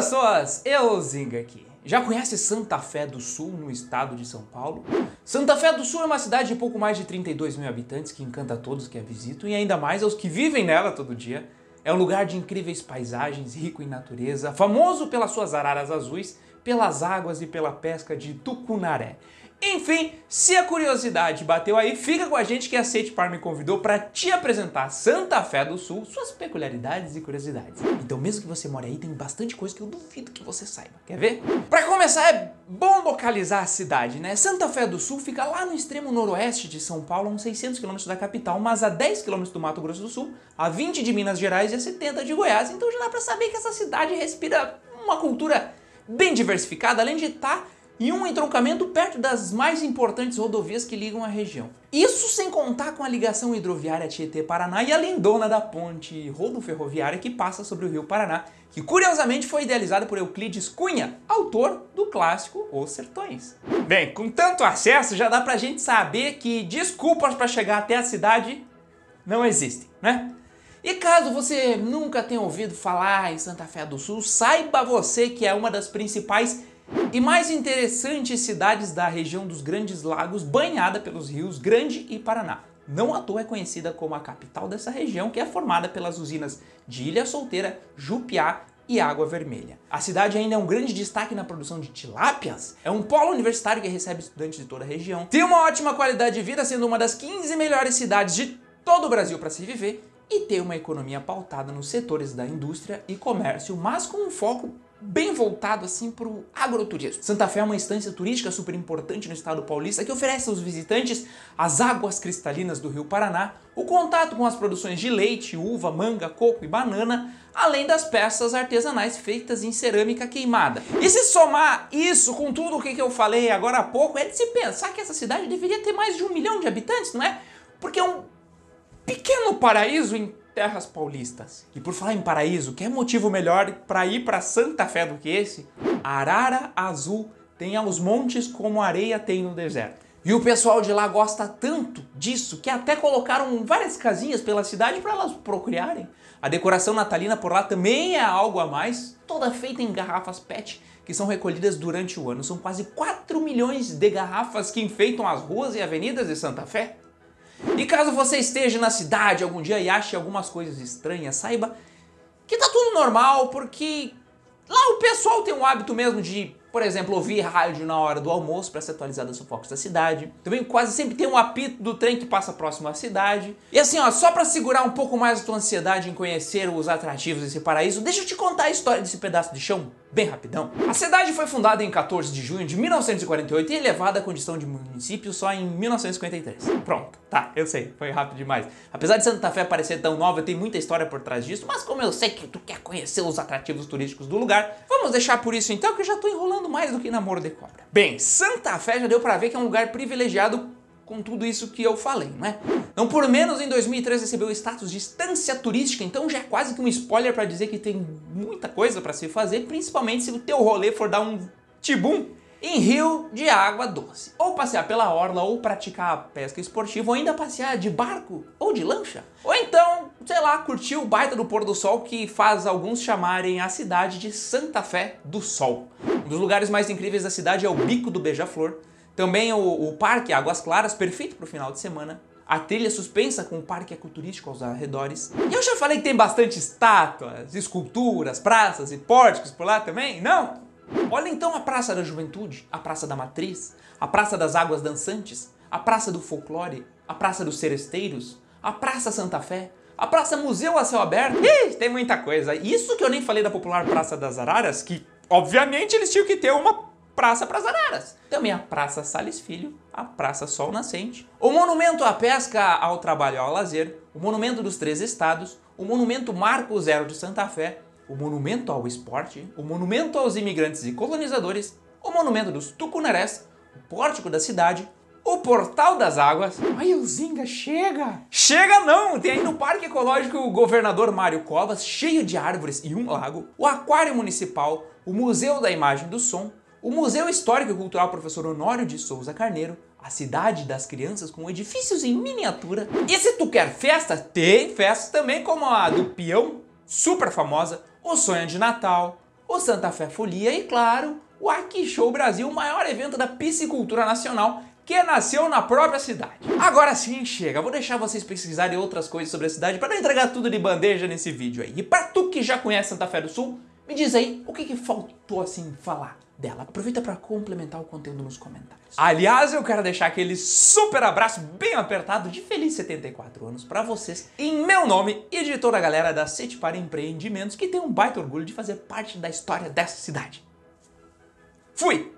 pessoas, eu Zinga aqui. Já conhece Santa Fé do Sul, no estado de São Paulo? Santa Fé do Sul é uma cidade de pouco mais de 32 mil habitantes que encanta a todos que a visitam e ainda mais aos que vivem nela todo dia. É um lugar de incríveis paisagens, rico em natureza, famoso pelas suas araras azuis, pelas águas e pela pesca de tucunaré. Enfim, se a curiosidade bateu aí, fica com a gente que a Sete Par me convidou para te apresentar Santa Fé do Sul, suas peculiaridades e curiosidades. Então, mesmo que você more aí, tem bastante coisa que eu duvido que você saiba. Quer ver? Para começar, é bom localizar a cidade, né? Santa Fé do Sul fica lá no extremo noroeste de São Paulo, a uns 600 quilômetros da capital, mas a 10 quilômetros do Mato Grosso do Sul, a 20 de Minas Gerais e a 70 de Goiás. Então já dá para saber que essa cidade respira uma cultura bem diversificada, além de estar tá e um entroncamento perto das mais importantes rodovias que ligam a região. Isso sem contar com a ligação hidroviária Tietê-Paraná e a lindona da ponte rodoferroviária que passa sobre o rio Paraná, que curiosamente foi idealizada por Euclides Cunha, autor do clássico Os Sertões. Bem, com tanto acesso já dá pra gente saber que desculpas para chegar até a cidade não existem, né? E caso você nunca tenha ouvido falar em Santa Fé do Sul, saiba você que é uma das principais e mais interessantes cidades da região dos Grandes Lagos, banhada pelos rios Grande e Paraná. Não à toa é conhecida como a capital dessa região, que é formada pelas usinas de Ilha Solteira, Jupiá e Água Vermelha. A cidade ainda é um grande destaque na produção de tilápias, é um polo universitário que recebe estudantes de toda a região, tem uma ótima qualidade de vida, sendo uma das 15 melhores cidades de todo o Brasil para se viver, e tem uma economia pautada nos setores da indústria e comércio, mas com um foco bem voltado assim para o agroturismo. Santa Fé é uma instância turística super importante no estado paulista que oferece aos visitantes as águas cristalinas do Rio Paraná, o contato com as produções de leite, uva, manga, coco e banana, além das peças artesanais feitas em cerâmica queimada. E se somar isso com tudo o que eu falei agora há pouco, é de se pensar que essa cidade deveria ter mais de um milhão de habitantes, não é? Porque é um pequeno paraíso em terras paulistas. E por falar em paraíso, quer motivo melhor para ir para Santa Fé do que esse? Arara Azul tem aos montes como areia tem no deserto. E o pessoal de lá gosta tanto disso que até colocaram várias casinhas pela cidade para elas procriarem. A decoração natalina por lá também é algo a mais, toda feita em garrafas PET que são recolhidas durante o ano. São quase 4 milhões de garrafas que enfeitam as ruas e avenidas de Santa Fé. E caso você esteja na cidade algum dia e ache algumas coisas estranhas, saiba que tá tudo normal, porque lá o pessoal tem o hábito mesmo de por exemplo, ouvir rádio na hora do almoço para se atualizar dos fofocas da cidade. Também quase sempre tem um apito do trem que passa próximo à cidade. E assim, ó, só para segurar um pouco mais a tua ansiedade em conhecer os atrativos desse paraíso, deixa eu te contar a história desse pedaço de chão bem rapidão. A cidade foi fundada em 14 de junho de 1948 e elevada à condição de município só em 1953. Pronto, tá, eu sei, foi rápido demais. Apesar de Santa Fé parecer tão nova, tem muita história por trás disso, mas como eu sei que tu quer conhecer os atrativos turísticos do lugar, vamos deixar por isso então que eu já tô enrolando mais do que namoro de cobra. Bem, Santa Fé já deu para ver que é um lugar privilegiado com tudo isso que eu falei, não é? Não por menos em 2003 recebeu o status de estância turística, então já é quase que um spoiler para dizer que tem muita coisa para se fazer, principalmente se o teu rolê for dar um tibum em rio de água doce. Ou passear pela orla, ou praticar pesca esportiva, ou ainda passear de barco ou de lancha. Ou então, sei lá, curtir o baita do pôr do sol que faz alguns chamarem a cidade de Santa Fé do Sol. Um dos lugares mais incríveis da cidade é o Bico do Beija-Flor. Também o, o Parque Águas Claras, perfeito para o final de semana a trilha suspensa com o parque ecoturístico aos arredores. E eu já falei que tem bastante estátuas, esculturas, praças e pórticos por lá também? Não? Olha então a Praça da Juventude, a Praça da Matriz, a Praça das Águas Dançantes, a Praça do Folclore, a Praça dos Seresteiros, a Praça Santa Fé, a Praça Museu a Céu Aberto. Ih, tem muita coisa. Isso que eu nem falei da popular Praça das Araras, que obviamente eles tinham que ter uma praça para as araras. Também a Praça Sales Filho, a Praça Sol Nascente, o Monumento à Pesca, ao Trabalho ao Lazer, o Monumento dos Três Estados, o Monumento Marco Zero de Santa Fé, o monumento ao esporte, o monumento aos imigrantes e colonizadores, o monumento dos tucunarés, o pórtico da cidade, o portal das águas. Ai, o Zinga, chega! Chega não! Tem aí no Parque Ecológico o governador Mário Covas, cheio de árvores e um lago, o aquário municipal, o Museu da Imagem do Som, o Museu Histórico e Cultural Professor Honório de Souza Carneiro, a cidade das crianças com edifícios em miniatura. E se tu quer festa, tem festa também como a do peão, super famosa, o Sonho de Natal, o Santa Fé Folia e, claro, o Aqui Show Brasil, o maior evento da piscicultura nacional que nasceu na própria cidade. Agora sim, chega. Vou deixar vocês pesquisarem outras coisas sobre a cidade para não entregar tudo de bandeja nesse vídeo aí. E para tu que já conhece Santa Fé do Sul, me diz aí o que, que faltou assim falar dela. Aproveita para complementar o conteúdo nos comentários. Aliás, eu quero deixar aquele super abraço bem apertado de feliz 74 anos para vocês, em meu nome e de toda a galera da City para Empreendimentos que tem um baita orgulho de fazer parte da história dessa cidade. Fui!